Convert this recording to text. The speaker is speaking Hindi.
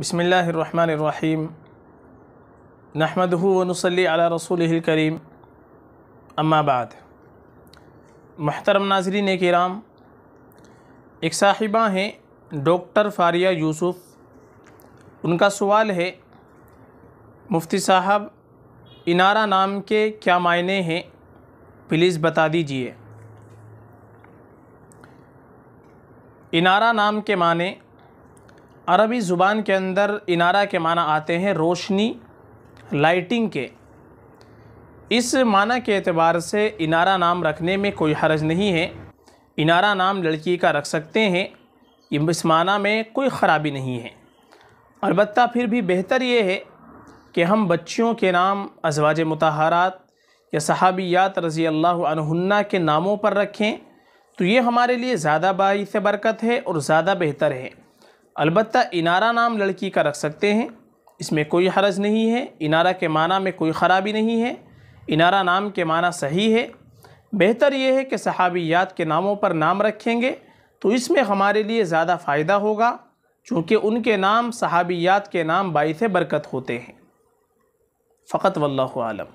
बसमीम नहमदहू वनसली अला रसूल करीम अम्माबाद महतरम नाजरीन कराम एक साहिबा हैं, डॉक्टर फारिया यूसुफ। उनका सवाल है, मुफ्ती साहब, इनारा नाम के क्या मायने हैं? प्लीज़ बता दीजिए। इनारा नाम के माने अरबी ज़ुबान के अंदर इनारा के माना आते हैं रोशनी लाइटिंग के। इस माना के अतबार से इनारा नाम रखने में कोई हरज नहीं है। इनारा नाम लड़की का रख सकते हैं इस माना में कोई ख़राबी नहीं है। अलबत् फिर भी बेहतर ये है कि हम बच्चियों के नाम अजवाज मतहरात या सहाबियात रज़ी अल्लाह के नामों पर रखें तो ये हमारे लिए ज़्यादा बाईस बरकत है और ज़्यादा बेहतर है। अलबत् इनारा नाम लड़की का रख सकते हैं। इसमें कोई हरज नहीं है। इनारा के माना में कोई ख़राबी नहीं है। इनारा नाम के माना सही है। बेहतर ये है कि सहाबियात के नामों पर नाम रखेंगे तो इसमें हमारे लिए ज़्यादा फ़ायदा होगा, चूँकि उनके नाम सहाबियात के नाम बाईस बरकत होते हैं। फ़कत वल्लम